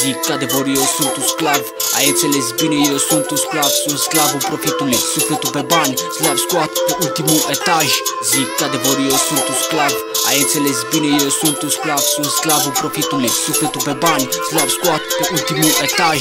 Zic adevăr, eu sunt un sclav Ai înțeles bine, eu sunt un sclav Sunt sclavul profitului, sufletul pe bani Slav scoat pe ultimul etaj Zic adevăr, eu sunt un sclav Ai înțeles bine, eu sunt un sclav Sunt sclavul profitului, sufletul pe bani Slav scoat pe ultimul etaj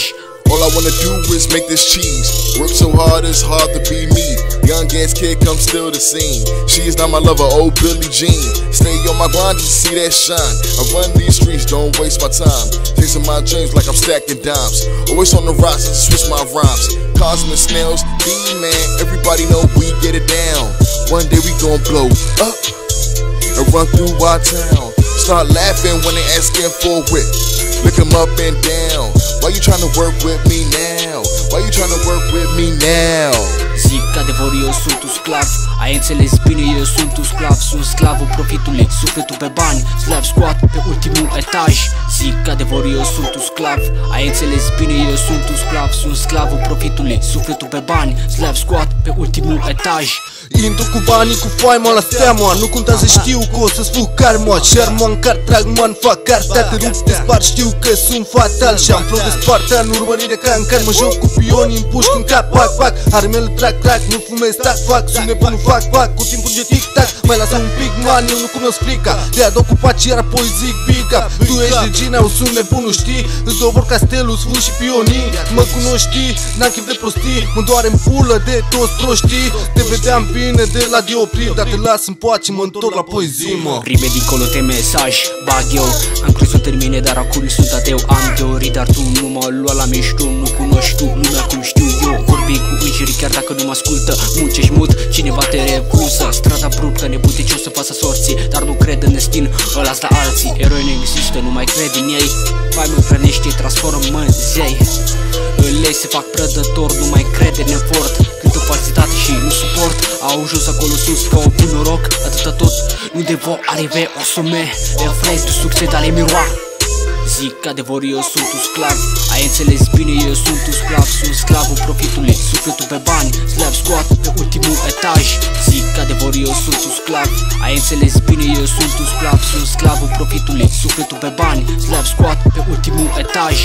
All I wanna do is make this cheese. Work so hard, it's hard to be me. Young ass kid come still the scene. She is not my lover, old Billie Jean. Stay on my grind to see that shine. I run these streets, don't waste my time. Chasing my dreams like I'm stacking dimes. Always on the rise, switch my rhymes. Cosmic snails, D-man, everybody know we get it down. One day we gon' blow up and run through our town. Start laughing when they asking for it. Look 'em up and down. Why you trying to work with me now? Why you trying to work with me now? Zic adevăr, eu sunt un sclav. Ai înțeles bine, eu sunt un sclav. Sunt sclavul profitului, sufletul pe bani. Slav scoat pe ultimul etaj. Zic adevăr, eu sunt un sclav. Ai înțeles bine, eu sunt un sclav. Sunt sclavul profitului, sufletul pe bani. Slav scoat pe ultimul etaj. Intru cu banii, cu foaima la steaua. Nu contează, știu că o să-ți fug karma Sherman, car, trag, man, fac cartea Te rup, te spar, știu că sunt fatal Și-am flow de spartan, urmărire ca în car Mă joc cu pioni, împuși în cap, pac, pac. Armele trag, trag, nu fumez, tac, fac Sunt nebun, fac, fac, cu timpul de tic-tac Mai lasă un pic, man, eu nu cunosc frica De ad ocupat iar apoi zic bica Tu ești regina, eu sunt nebunul, știi? Îți dobor castelul, sfânt și pionii. Mă cunoști, n-am chip de prostii. Mă doare în pulă de toți proștii. Te vedeam bine vine de la dioptriu Dar te las în poace, mă întorc la poezie, mă. Rime dincolo de mesaj, bag eu. Am crezut în mine, dar acum sunt ateu. Am teorii, dar tu nu mă lua la mișto. Nu cunoști tu lumea cum știu eu. Vorbi cu îngerii, chiar dacă nu mă ascultă Muncești mut, cineva te refuză Strada abruptă, nebute ce o să facă sorții Dar nu cred în destin, ăla la alții. Eroi nu există, nu mai cred în ei. Mai mă hrănește, transformă în zei. Îl se fac prădător, nu mai crede în efort. Câtă falsitate și nu suport Au jos acolo sus ca o bun noroc. Atâta tot, nu de vo arriver au sommet Les fraises du succès dans les miroirs Zic adevăr, eu sunt un sclav. Ai înțeles bine, eu sunt un sclav Sunt sclavul profitului, sufletul pe bani Slav scoat pe ultimul etaj. Zic adevăr, eu sunt un sclav. Ai înțeles bine, eu sunt un sclav Sunt sclavul profitului, sufletul pe bani Slav scoat pe ultimul etaj